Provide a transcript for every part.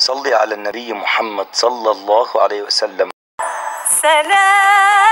صلي على النبي محمد صلى الله عليه وسلم. سلام.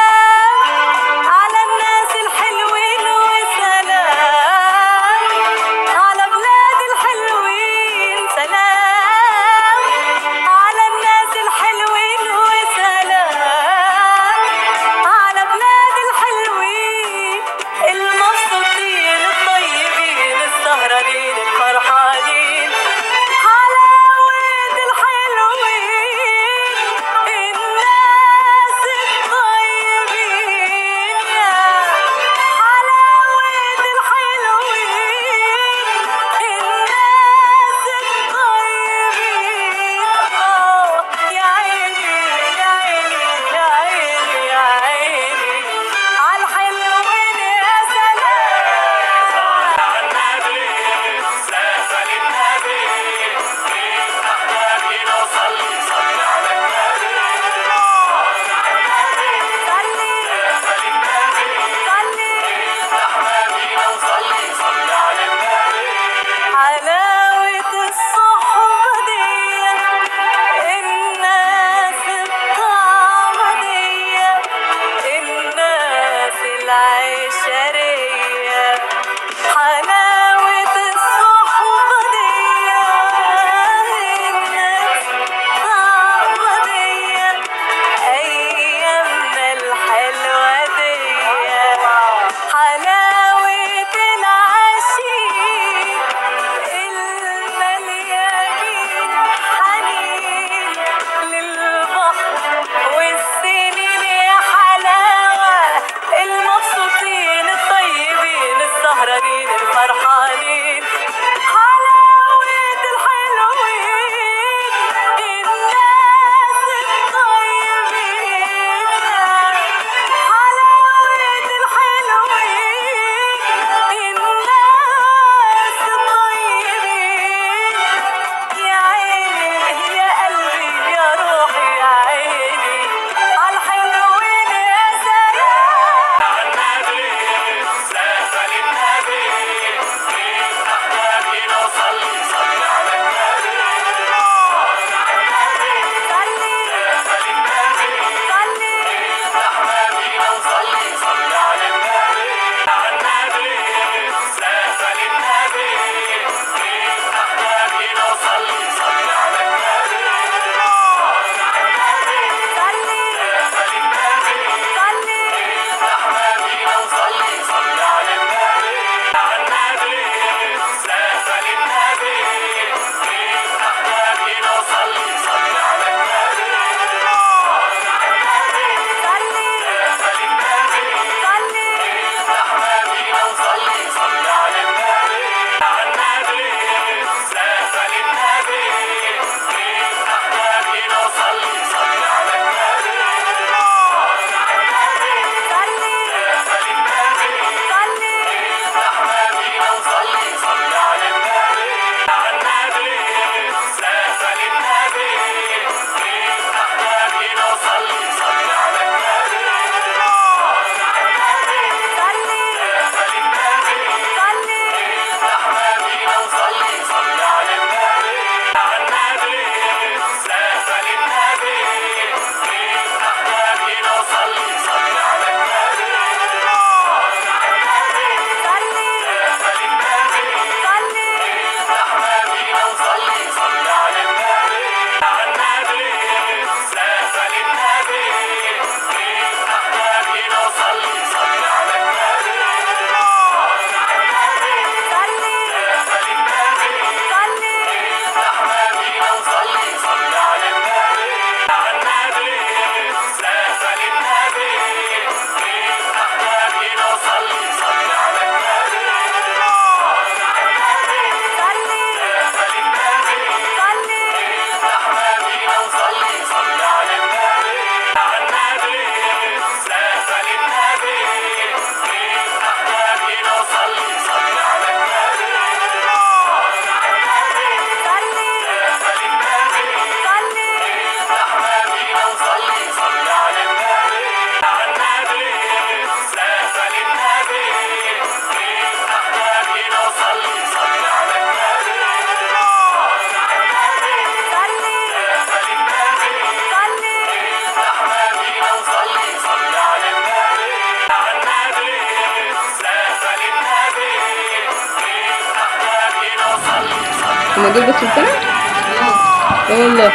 তোমাদের বলছি না